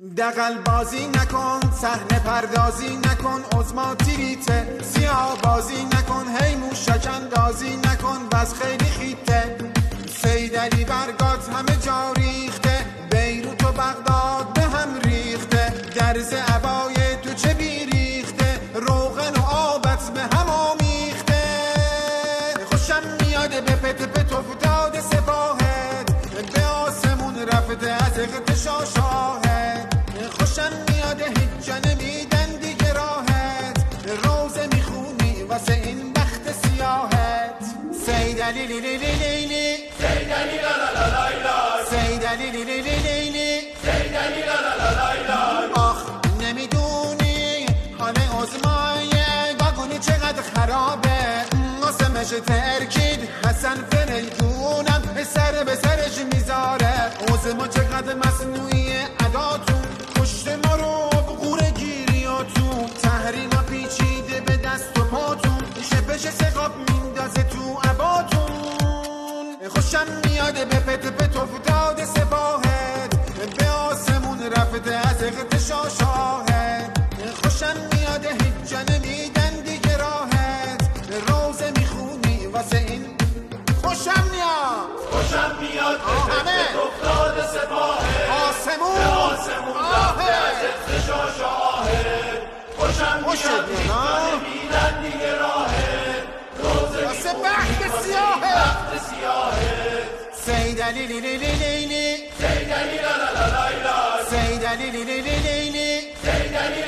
دقل بازی نکن صحنه پردازی نکن عزما تیریته سیاه بازی نکن هی موشک اندازی نکن بس خیلی خیته. سیدلی برگات همه جا ریخته بیروت و بغداد به هم ریخته. درز عبای تو چه بیریخته روغن و آبت به هم آمیخته. خوشم میاده به پت پت افتاده سپاهت به آسمون رفته از اغت واسه این بخت سیاهت سیدلی لی لی لی لی لی سیدلی لا لا لا لا لا. سیدلی لی لی لی لی لی. سیدلی لا لا لا لا لا. آخ نمی‌دونی حال عزمای واگونی چقدر خرابه. قاسمش ترکید حسن فریدونم سر به سرش می‌ذاره. عزما چقدر مصنوعی عداتون پشت ما رو قوره گیریاتون تحریما پیچیده به دست و پاتون. میاده به پت پت افتاده سپاهت به آسمون رفته از اغت شاشاهت. خوشم میاده هیچ جا نمیدن دیگه راحت روزه می‌خونی واسه این. خوشم میاد. خوشم میاد به. فکر افتاده سپاهه آسمون. به آسمون رفته از آهه. اختشاش آهه خوشم میاد هیچ جا. نمیدن دیگه راهه روزه می‌خونی واسه. این. بخت سیاهه سیدلی لی لی لی لی لی سیدلی لا لا لا لا لا سیدلی لی لی لی لی لی سیدلی